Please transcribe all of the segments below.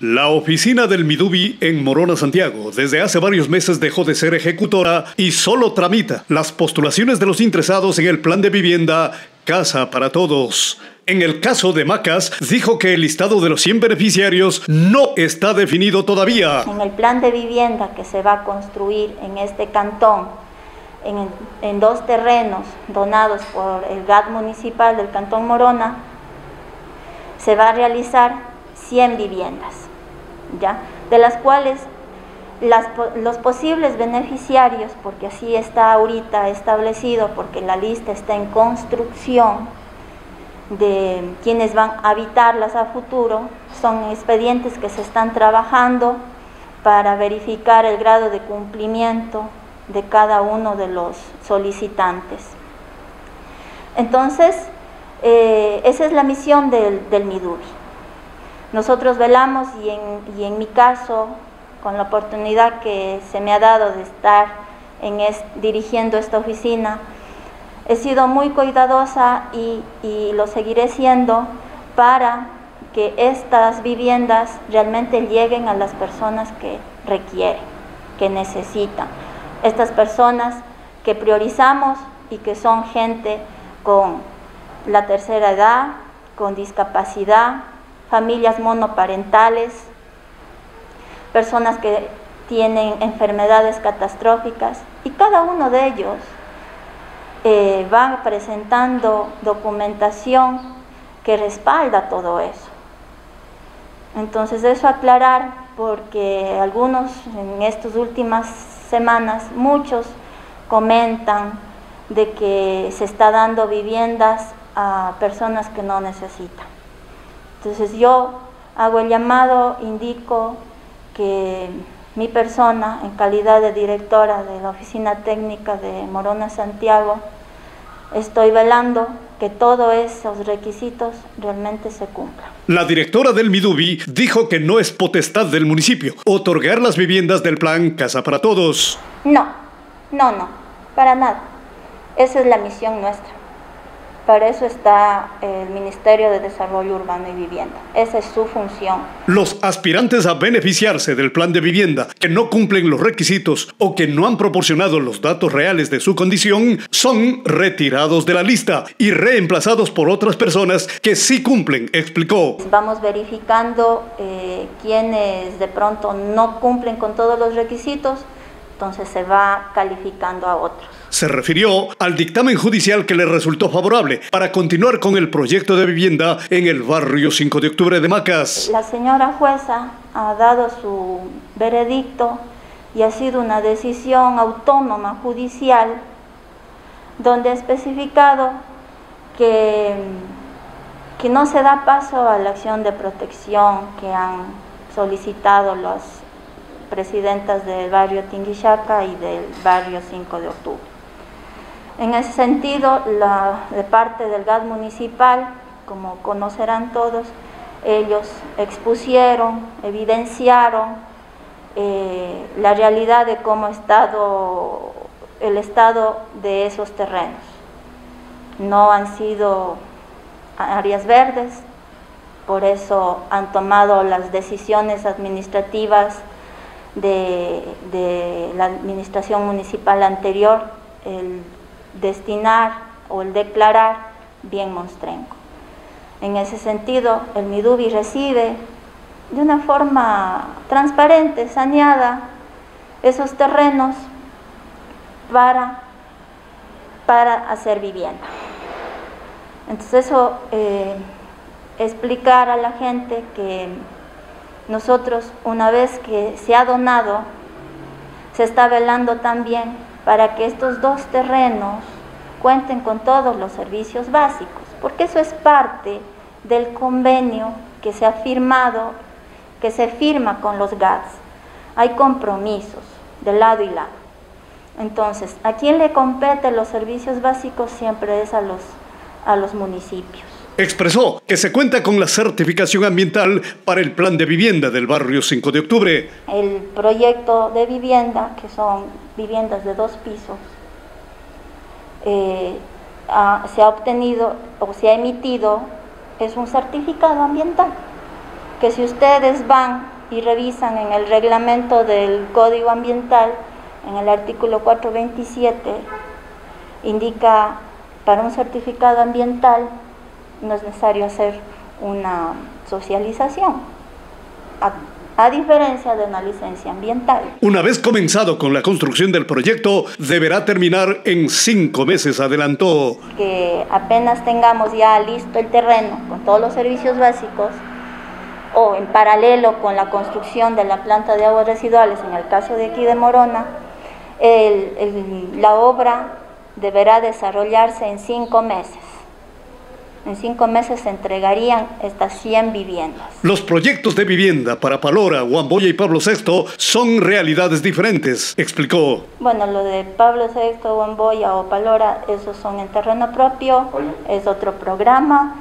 La oficina del Midubi en Morona, Santiago, desde hace varios meses dejó de ser ejecutora y solo tramita las postulaciones de los interesados en el plan de vivienda Casa para Todos. En el caso de Macas, dijo que el listado de los 100 beneficiarios no está definido todavía. En el plan de vivienda que se va a construir en este cantón, en, dos terrenos donados por el GAT municipal del cantón Morona, se va a realizar 100 viviendas de las cuales los posibles beneficiarios, porque así está ahorita establecido, porque la lista está en construcción de quienes van a habitarlas a futuro, son expedientes que se están trabajando para verificar el grado de cumplimiento de cada uno de los solicitantes. Entonces, eh, esa es la misión del, del. Nosotros velamos y en, mi caso, con la oportunidad que se me ha dado de estar en dirigiendo esta oficina, he sido muy cuidadosa y, y lo seguiré siendo para que estas viviendas realmente lleguen a las personas que requieren, que necesitan. Estas personas que priorizamos y que son gente con la tercera edad, con discapacidad, familias monoparentales, personas que tienen enfermedades catastróficas y cada uno de ellos eh, va presentando documentación que respalda todo eso. Entonces eso aclarar porque algunos en estas últimas semanas, muchos comentan de que se está dando viviendas a personas que no necesitan. Entonces yo hago el llamado, indico que mi persona, en calidad de directora de la Oficina Técnica de Morona Santiago, estoy velando que todos esos requisitos realmente se cumplan. La directora del Midubi dijo que no es potestad del municipio otorgar las viviendas del plan Casa para Todos. No, no, no, para nada. Esa es la misión nuestra. Para eso está el Ministerio de Desarrollo Urbano y Vivienda. Esa es su función. Los aspirantes a beneficiarse del plan de vivienda que no cumplen los requisitos o que no han proporcionado los datos reales de su condición son retirados de la lista y reemplazados por otras personas que sí cumplen, explicó. Vamos verificando eh, quienes de pronto no cumplen con todos los requisitos, entonces se va calificando a otros. Se refirió al dictamen judicial que le resultó favorable para continuar con el proyecto de vivienda en el barrio 5 de octubre de Macas. La señora jueza ha dado su veredicto y ha sido una decisión autónoma judicial donde ha especificado que, que no se da paso a la acción de protección que han solicitado las presidentas del barrio Tinguichaca y del barrio 5 de octubre. En ese sentido, de parte del GAD municipal, como conocerán todos, ellos expusieron, evidenciaron eh, la realidad de cómo ha estado el estado de esos terrenos. No han sido áreas verdes, por eso han tomado las decisiones administrativas de, de la administración municipal anterior, el destinar o el declarar bien monstrenco. En ese sentido, el Midubi recibe de una forma transparente, saneada, esos terrenos para, para hacer vivienda. Entonces eso eh, explicar a la gente que nosotros una vez que se ha donado, se está velando también para que estos dos terrenos cuenten con todos los servicios básicos, porque eso es parte del convenio que se ha firmado, que se firma con los GATS. Hay compromisos de lado y lado. Entonces, ¿a quién le compete los servicios básicos? Siempre es a los, a los municipios. Expresó que se cuenta con la certificación ambiental para el plan de vivienda del barrio 5 de octubre. El proyecto de vivienda, que son viviendas de dos pisos, eh, se ha obtenido o se ha emitido, es un certificado ambiental. que si ustedes van y revisan en el reglamento del Código Ambiental, en el artículo 427, indica para un certificado ambiental no es necesario hacer una socialización a diferencia de una licencia ambiental. Una vez comenzado con la construcción del proyecto, deberá terminar en cinco meses, adelantó. Que apenas tengamos ya listo el terreno con todos los servicios básicos, o en paralelo con la construcción de la planta de aguas residuales, en el caso de aquí de Morona, la obra deberá desarrollarse en cinco meses. En cinco meses se entregarían estas 100 viviendas. Los proyectos de vivienda para Palora, Huamboya y Pablo VI son realidades diferentes, explicó. Bueno, lo de Pablo VI, Huamboya o Palora, esos son en terreno propio, es otro programa.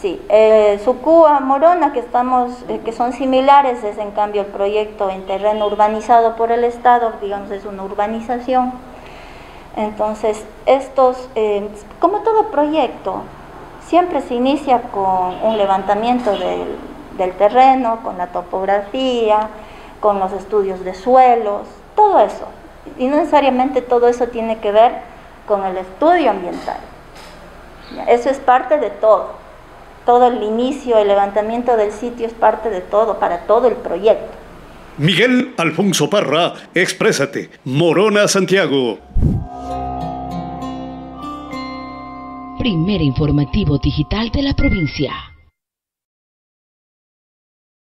Sí, eh, Sucúa, Morona, que, estamos, eh, que son similares, es en cambio el proyecto en terreno urbanizado por el Estado, digamos, es una urbanización. Entonces, estos, eh, como todo proyecto, Siempre se inicia con un levantamiento del, terreno, con la topografía, con los estudios de suelos, todo eso. Y no necesariamente todo eso tiene que ver con el estudio ambiental. Eso es parte de todo. Todo el inicio, el levantamiento del sitio es parte de todo, para todo el proyecto. Miguel Alfonso Parra, exprésate. Morona, Santiago. Primer informativo digital de la provincia.